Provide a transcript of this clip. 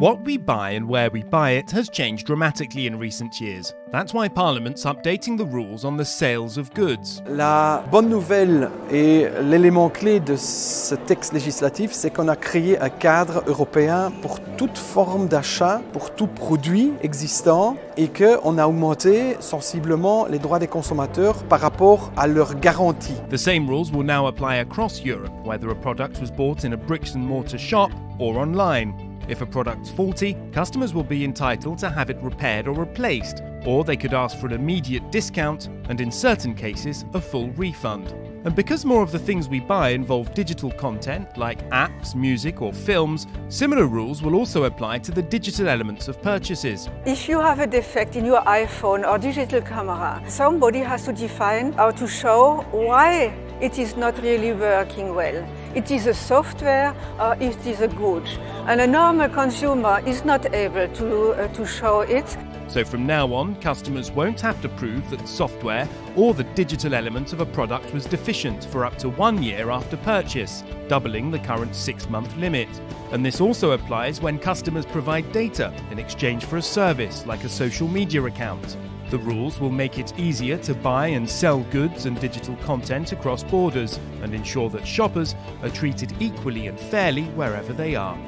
What we buy and where we buy it has changed dramatically in recent years. That's why Parliament's updating the rules on the sales of goods. La bonne nouvelle et l'élément clé de ce texte législatif, c'est qu'on a créé un cadre européen pour toute forme d'achat, pour tout produit existant et qu'on a augmenté sensiblement les droits des consommateurs par rapport à leur garantie. The same rules will now apply across Europe, whether a product was bought in a bricks and mortar shop or online. If a product's faulty, customers will be entitled to have it repaired or replaced, or they could ask for an immediate discount and, in certain cases, a full refund. And because more of the things we buy involve digital content like apps, music, or films, similar rules will also apply to the digital elements of purchases. If you have a defect in your iPhone or digital camera, somebody has to define how to show why it is not really working well. It is a software or it is a good. And a normal consumer is not able to, uh, to show it. So from now on, customers won't have to prove that software or the digital element of a product was deficient for up to one year after purchase, doubling the current six month limit. And this also applies when customers provide data in exchange for a service like a social media account. The rules will make it easier to buy and sell goods and digital content across borders and ensure that shoppers are treated equally and fairly wherever they are.